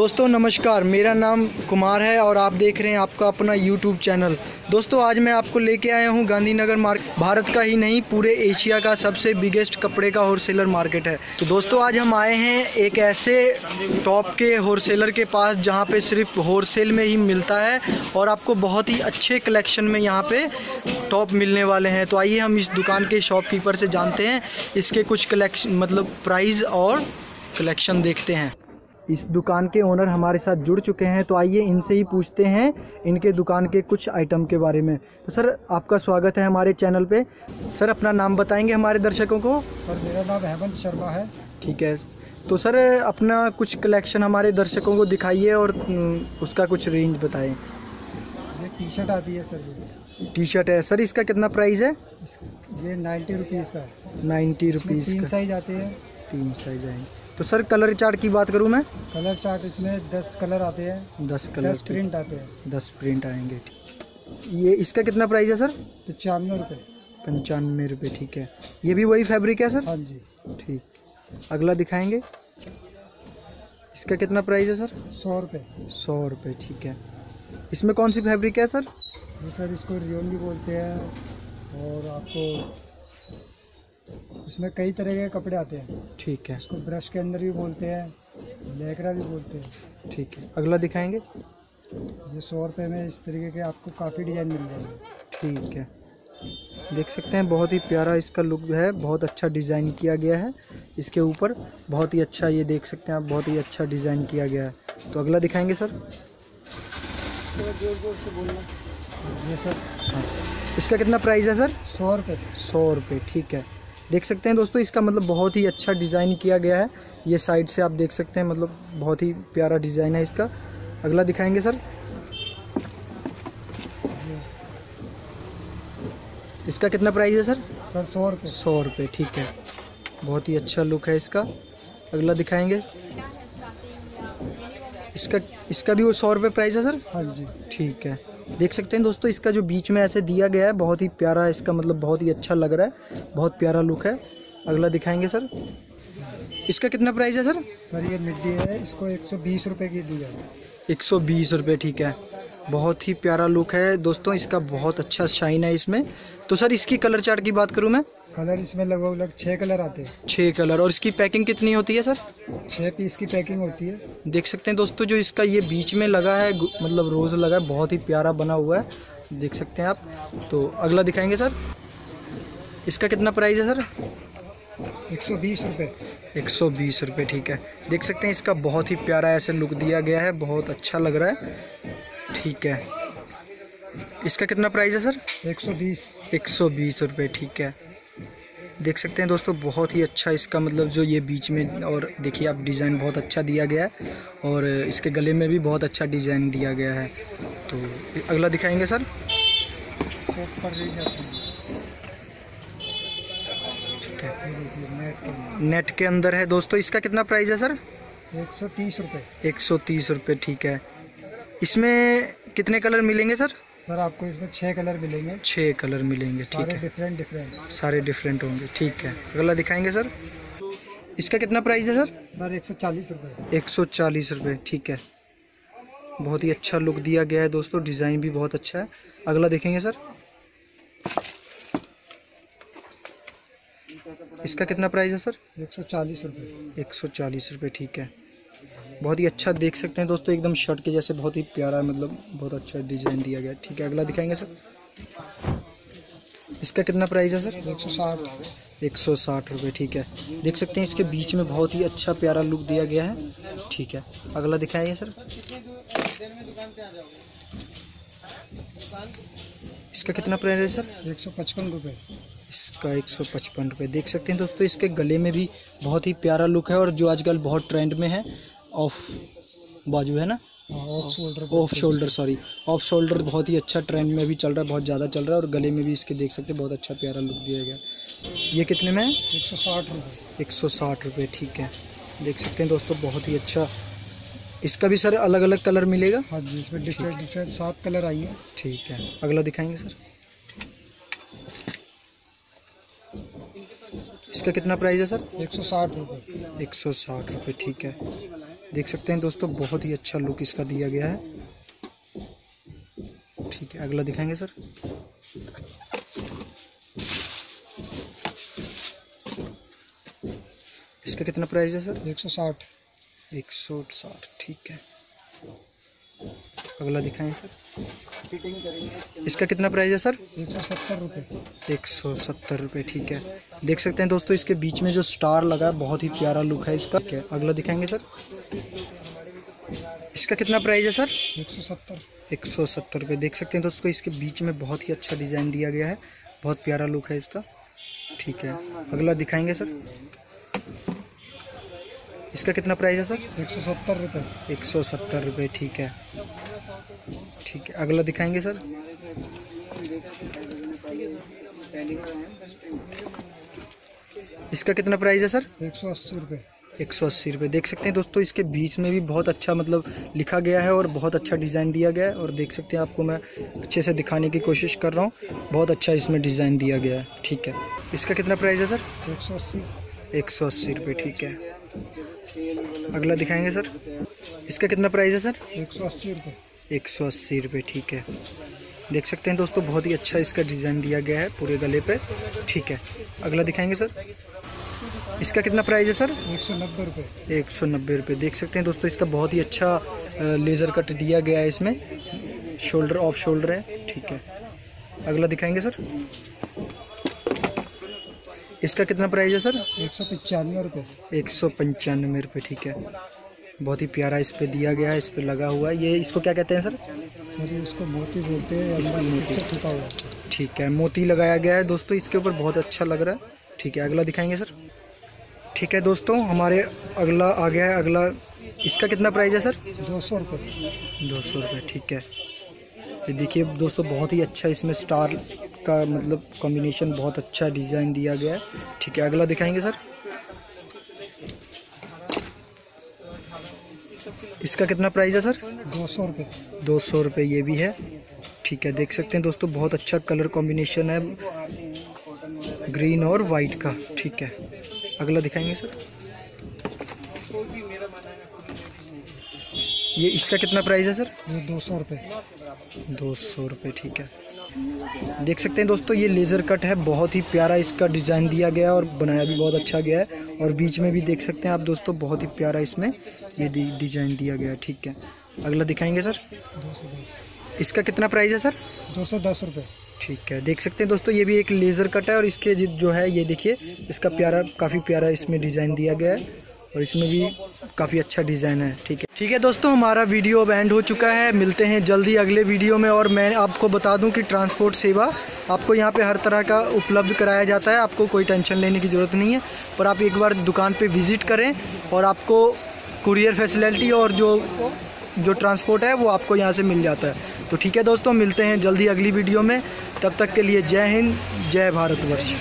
दोस्तों, नमस्कार। मेरा नाम कुमार है और आप देख रहे हैं आपका अपना यूट्यूब चैनल दोस्तों, आज मैं आपको लेके आया हूँ गांधीनगर मार्केट भारत का ही नहीं, पूरे एशिया का सबसे बिगेस्ट कपड़े का होलसेलर मार्केट है। तो दोस्तों, आज हम आए हैं एक ऐसे टॉप के होलसेलर के पास, जहाँ पे सिर्फ़ होलसेल में ही मिलता है और आपको बहुत ही अच्छे कलेक्शन में यहाँ पे टॉप मिलने वाले हैं। तो आइए हम इस दुकान के शॉपकीपर से जानते हैं, इसके कुछ कलेक्शन मतलब प्राइस और कलेक्शन देखते हैं। इस दुकान के ओनर हमारे साथ जुड़ चुके हैं तो आइए इनसे ही पूछते हैं इनके दुकान के कुछ आइटम के बारे में। तो सर आपका स्वागत है हमारे चैनल पे। सर अपना नाम बताएँगे हमारे दर्शकों को। सर मेरा नाम हेमंत शर्मा है। ठीक है। तो सर अपना कुछ कलेक्शन हमारे दर्शकों को दिखाइए और उसका कुछ रेंज बताएँ। ये टी शर्ट आती है सर टी शर्ट है। सर इसका कितना प्राइस है? ये नाइन्टी रुपीज़ का नाइन्टी रुपीज़ तीन साइज़ आते हैं। तीन साइज़ आएँगे तो सर कलर चार्ट की बात करूँ मैं? कलर चार्ट इसमें दस कलर आते हैं। दस कलर दस प्रिंट आते हैं। दस प्रिंट आएँगे ये इसका कितना प्राइस है सर पचानवे रुपये पंचानवे रुपये ठीक है। ये भी वही फैब्रिक है सर हाँ जी। ठीक। अगला दिखाएँगे। इसका कितना प्राइस है सर सौ रुपये सौ रुपये ठीक है। इसमें कौन सी फैब्रिक है सर ये सर इसको रियोन भी बोलते हैं और आपको इसमें कई तरह के कपड़े आते हैं। ठीक है। इसको ब्रश के अंदर भी बोलते हैं लेकरा भी बोलते हैं। ठीक है। अगला दिखाएँगे? ये सौ रुपये में इस तरीके के आपको काफ़ी डिज़ाइन मिल जाएँगे। ठीक है। देख सकते हैं बहुत ही प्यारा इसका लुक है बहुत अच्छा डिज़ाइन किया गया है। इसके ऊपर बहुत ही अच्छा ये देख सकते हैं आप बहुत ही अच्छा डिज़ाइन किया गया है। तो अगला दिखाएँगे सर? ज़ोर ज़ोर से बोलना। ये सर हाँ। इसका कितना प्राइस है सर? सौ रुपये सौ रुपये ठीक है। देख सकते हैं दोस्तों इसका मतलब बहुत ही अच्छा डिज़ाइन किया गया है। ये साइड से आप देख सकते हैं मतलब बहुत ही प्यारा डिज़ाइन है इसका। अगला दिखाएँगे सर। इसका कितना प्राइस है सर? सर सौ रुपये सौ रुपये ठीक है। बहुत ही अच्छा लुक है इसका। अगला दिखाएँगे। इसका इसका भी वो सौ रुपये प्राइस है सर? हाँ जी। ठीक है। देख सकते हैं दोस्तों इसका जो बीच में ऐसे दिया गया है बहुत ही प्यारा इसका मतलब बहुत ही अच्छा लग रहा है बहुत प्यारा लुक है। अगला दिखाएँगे सर। इसका कितना प्राइस है सर? सर ये मिट्टी है इसको एक सौ बीस रुपये की दी है। एक सौ बीस रुपये ठीक है। बहुत ही प्यारा लुक है दोस्तों इसका बहुत अच्छा शाइन है इसमें। तो सर इसकी कलर चार्ट की बात करूँ मैं? कलर इसमें लगभग लग छः कलर आते हैं। छः कलर। और इसकी पैकिंग कितनी होती है सर? छः पीस की पैकिंग होती है। देख सकते हैं दोस्तों जो इसका ये बीच में लगा है मतलब रोज़ लगा है बहुत ही प्यारा बना हुआ है। देख सकते हैं आप। तो अगला दिखाएँगे सर। इसका कितना प्राइस है सर? एक सौ बीस रुपये एक सौ बीस रुपये ठीक है। देख सकते हैं इसका बहुत ही प्यारा ऐसे लुक दिया गया है बहुत अच्छा लग रहा है। ठीक है। इसका कितना प्राइस है सर? एक सौ बीस। एक सौ बीस रुपये ठीक है। देख सकते हैं दोस्तों बहुत ही अच्छा इसका मतलब जो ये बीच में और देखिए आप डिज़ाइन बहुत अच्छा दिया गया है और इसके गले में भी बहुत अच्छा डिज़ाइन दिया गया है। तो अगला दिखाएँगे सर। ठीक है। नेट के अंदर है दोस्तों इसका कितना प्राइस है सर? एक सौ तीस रुपये एक सौ तीस रुपये ठीक है। इसमें कितने कलर मिलेंगे सर? सर आपको इसमें छः कलर मिलेंगे। छः कलर मिलेंगे ठीक सारे है। डिफरेंट डिफरेंट सारे डिफरेंट होंगे ठीक है। अगला दिखाएँगे सर? इसका कितना प्राइस है सर? सर एक सौ चालीस रुपये एक सौ चालीस रुपये ठीक है। बहुत ही अच्छा लुक दिया गया है दोस्तों डिज़ाइन भी बहुत अच्छा है। अगला देखेंगे सर। इसका कितना प्राइस है सर? एक सौ चालीस रुपये एक सौ चालीस रुपये ठीक है। बहुत ही अच्छा देख सकते हैं दोस्तों एकदम शर्ट के जैसे बहुत ही प्यारा मतलब बहुत अच्छा डिज़ाइन दिया गया। ठीक है अगला दिखाएँगे सर। इसका कितना प्राइस है सर? एक सौ साठ। एक सौ साठ रुपये ठीक है। देख सकते हैं इसके बीच में बहुत ही अच्छा प्यारा लुक दिया गया है। ठीक है अगला दिखाइए सर। इसका कितना प्राइस है सर? एक सौ पचपन रुपये इसका एक सौ पचपन रुपये देख सकते हैं दोस्तों इसके गले में भी बहुत ही प्यारा लुक है और जो आजकल बहुत ट्रेंड में है ऑफ़ बाजू है ना? Off shoulder off shoulder sorry off shoulder बहुत ही अच्छा ट्रेंड में भी चल रहा है बहुत ज़्यादा चल रहा है और गले में भी इसके देख सकते हैं बहुत अच्छा प्यारा लुक दिया गया ये कितने में है? एक सौ साठ रुपये एक सौ साठ रुपये ठीक है। देख सकते हैं दोस्तों बहुत ही अच्छा। इसका भी सर अलग अलग कलर मिलेगा? हाँ जी इसमें डिफरेंट डिफरेंट सात कलर आई है। ठीक है। अगला दिखाएँगे सर। इसका कितना प्राइस है सर? एक सौ साठ रुपये एक सौ साठ रुपये ठीक है। देख सकते हैं दोस्तों बहुत ही अच्छा लुक इसका दिया गया है। ठीक है अगला दिखाएँगे सर। इसका कितना प्राइस है सर? एक सौ साठ। एक सौ साठ ठीक है। अगला दिखाएँ सर। फिटिंग करेंगे इसका कितना प्राइस है सर एक सौ सत्तर रुपये एक सौ सत्तर रुपये ठीक है। देख सकते हैं दोस्तों इसके बीच में जो स्टार लगा है बहुत ही प्यारा लुक है इसका। है अगला दिखाएँगे सर इसका कितना प्राइस है सर एक सौ सत्तर। एक सौ सत्तर रुपये देख सकते हैं दोस्तों इसके बीच में बहुत ही अच्छा डिज़ाइन दिया गया है। बहुत प्यारा लुक है इसका। ठीक है अगला दिखाएँगे सर इसका कितना प्राइस है सर एक सौ सत्तर रुपये एक सौ सत्तर रुपये ठीक है। ठीक है अगला दिखाएँगे सर। इसका कितना प्राइस है सर? एक सौ अस्सी रुपये एक सौ अस्सी रुपये देख सकते हैं दोस्तों इसके बीच में भी बहुत अच्छा मतलब लिखा गया है और बहुत अच्छा डिज़ाइन दिया गया है और देख सकते हैं आपको मैं अच्छे से दिखाने की कोशिश कर रहा हूँ। बहुत अच्छा इसमें डिज़ाइन दिया गया है। ठीक है। इसका कितना प्राइस है सर? एक सौ अस्सी। एक सौ अस्सी रुपये ठीक है। अगला दिखाएँगे सर। इसका कितना प्राइस है सर? एक सौ अस्सी रुपये एक सौ अस्सी रुपये ठीक है। देख सकते हैं दोस्तों बहुत ही अच्छा इसका डिज़ाइन दिया गया है पूरे गले पे ठीक है। अगला दिखाएँगे सर। इसका कितना प्राइस है सर? एक सौ नब्बे रुपये एक सौ नब्बे रुपये देख सकते हैं दोस्तों इसका बहुत ही अच्छा लेज़र कट दिया गया है इसमें। शोल्डर ऑफ़ शोल्डर है ठीक है। अगला दिखाएँगे सर। इसका कितना प्राइस है सर? एक सौ पंचानवे रुपये एक सौ पंचानवे रुपये ठीक है। बहुत ही प्यारा इस पे दिया गया है इस पे लगा हुआ है। ये इसको क्या कहते हैं सर? सर इसको मोती बोलते हैं इसको मोती। ठीक है मोती लगाया गया है। दोस्तों इसके ऊपर बहुत अच्छा लग रहा है। ठीक है अगला दिखाएँगे सर। ठीक है दोस्तों हमारे अगला आ गया है अगला। इसका कितना प्राइस है सर? दो सौ रुपये दो सौ रुपये ठीक है। ये देखिए दोस्तों बहुत ही अच्छा इसमें स्टार का मतलब कॉम्बिनेशन बहुत अच्छा डिज़ाइन दिया गया है। ठीक है अगला दिखाएँगे सर। इसका कितना प्राइस है सर दो सौ रुपये दो सौ रुपये ये भी है। ठीक है देख सकते हैं दोस्तों बहुत अच्छा कलर कॉम्बिनेशन है। ग्रीन और वाइट का। ठीक है। अगला दिखाएँगे सर ये इसका कितना प्राइस है सर ये दो सौ रुपये दो सौ रुपये ठीक है। देख सकते हैं दोस्तों ये लेज़र कट है। बहुत ही प्यारा इसका डिज़ाइन दिया गया और बनाया भी बहुत अच्छा गया है। और बीच में भी देख सकते हैं आप दोस्तों बहुत ही प्यारा इसमें ये डिज़ाइन दिया गया है ठीक है। अगला दिखाएँगे सर? इसका कितना प्राइस है सर? दो सौ दस रुपये ठीक है देख सकते हैं दोस्तों ये भी एक लेज़र कट है और इसके जो है ये देखिए इसका प्यारा काफ़ी प्यारा इसमें डिज़ाइन दिया गया है। और इसमें भी काफ़ी अच्छा डिज़ाइन है, ठीक है। ठीक है दोस्तों, हमारा वीडियो अब एंड हो चुका है। मिलते हैं जल्दी अगले वीडियो में और मैं आपको बता दूँ कि ट्रांसपोर्ट सेवा आपको यहाँ पे हर तरह का उपलब्ध कराया जाता है। आपको कोई टेंशन लेने की ज़रूरत नहीं है, पर आप एक बार दुकान पर विज़िट करें और आपको कुरियर फैसिलिटी और जो जो ट्रांसपोर्ट है वो आपको यहाँ से मिल जाता है। तो ठीक है दोस्तों, मिलते हैं जल्दी अगली वीडियो में। तब तक के लिए जय हिंद, जय भारतवर्ष।